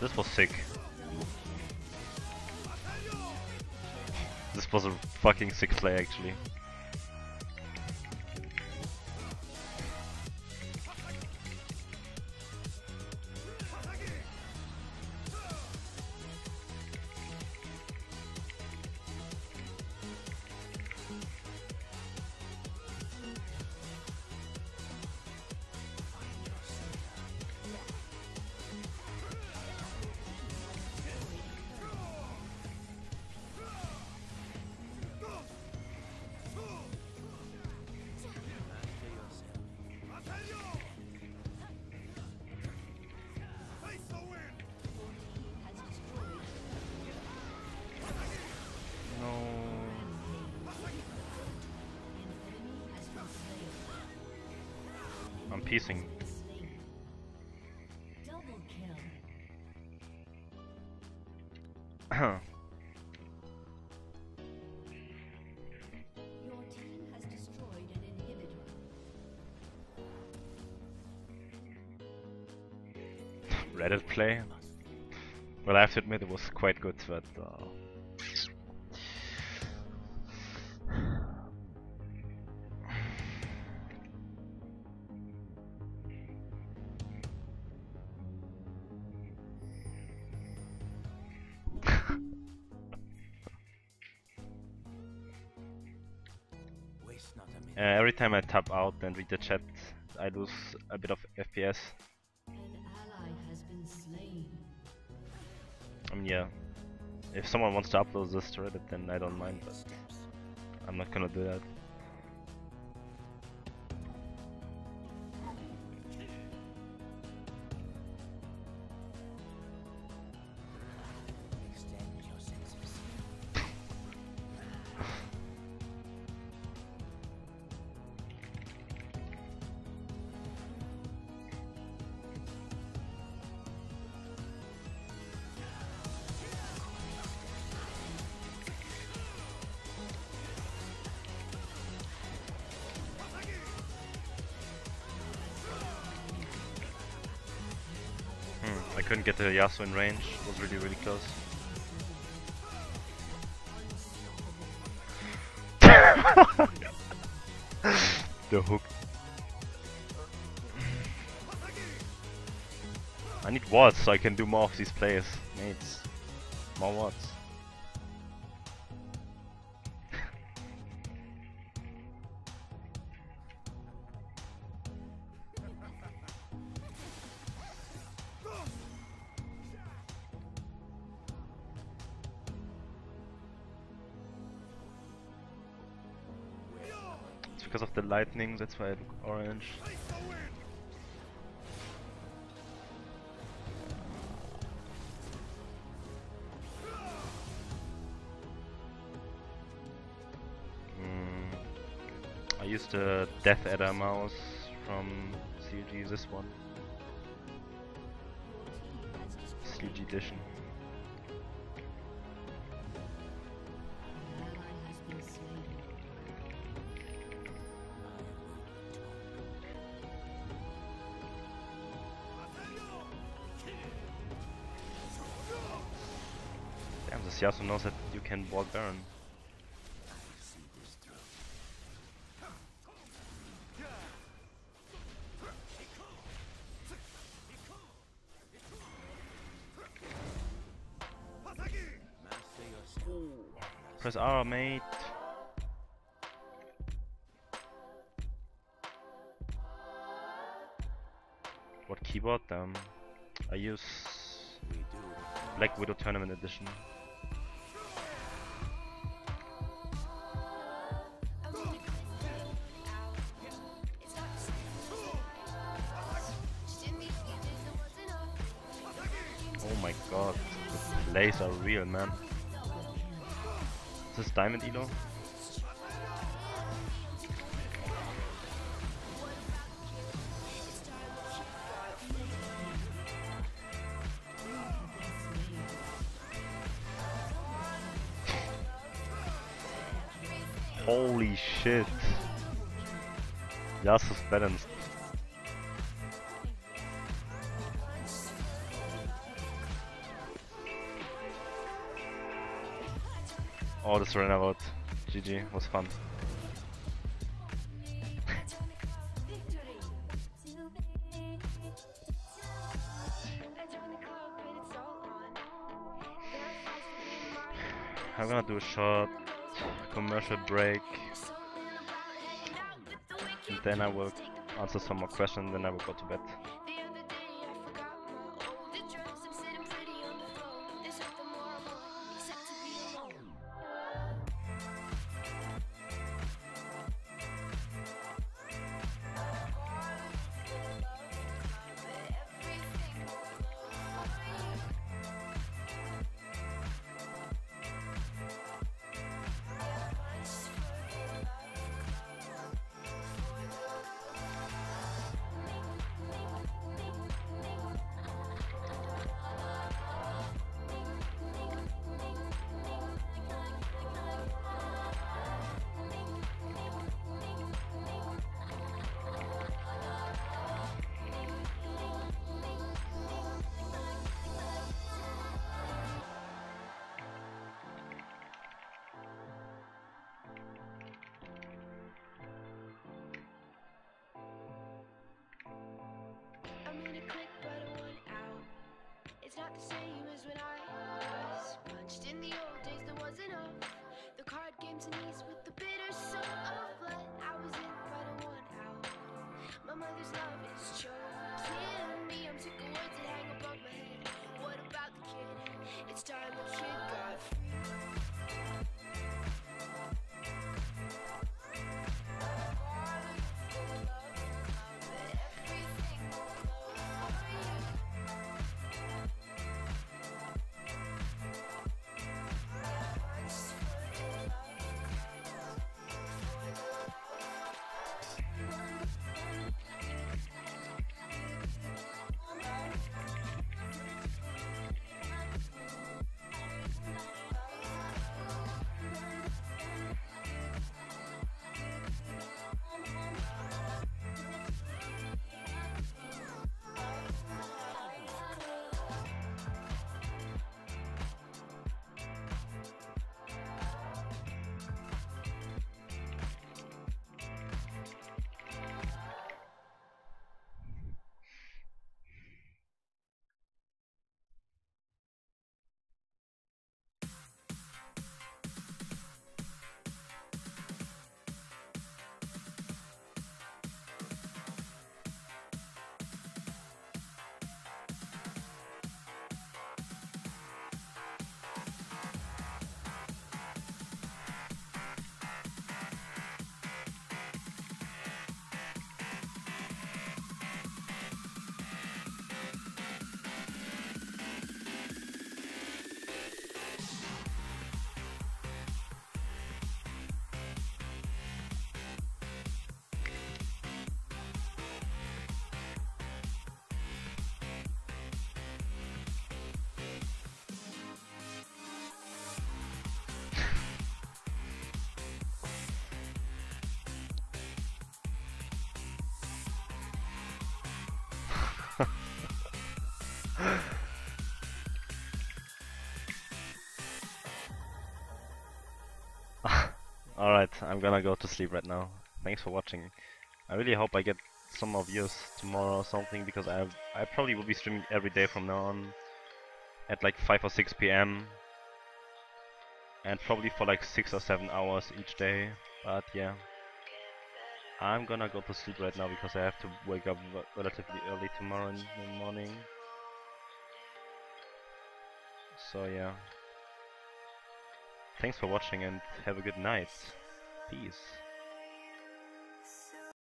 This was sick. This was a fucking sick play actually. An inhibitor. Reddit play. Well, I have to admit it was quite good, but uh, uh, every time I tap out and read the chat, I lose a bit of FPS. An ally has been slain. I mean, yeah. If someone wants to upload this to Reddit, then I don't mind, but I'm not gonna do that. Couldn't get the Yasuo in range. It was really, really close. the hook. I need wards so I can do more of these plays, mates. More wards. Because of the lightning, that's why I look orange. Mm, I used the Death Adder mouse from CG, this one. CG edition. Yasuo knows that you can wall Baron. Press R, mate. What keyboard? Um, I use Black Widow Tournament Edition. The plays are real, man. Is this Diamond Elo? Holy shit. Yasuo's balanced. All the surrender vote. GG, was fun. I'm gonna do a short commercial break. And then I will answer some more questions, then I will go to bed. Mother's love is choking me. I'm sick of words that hang above my head. What about the kid? It's time Alright, I'm gonna go to sleep right now. Thanks for watching. I really hope I get some more views tomorrow or something because I I probably will be streaming every day from now on at like 5 or 6 p.m. and probably for like 6 or 7 hours each day. But yeah. I'm gonna go to sleep right now because I have to wake up relatively early tomorrow in the morning. So yeah. Thanks for watching and have a good night. Peace.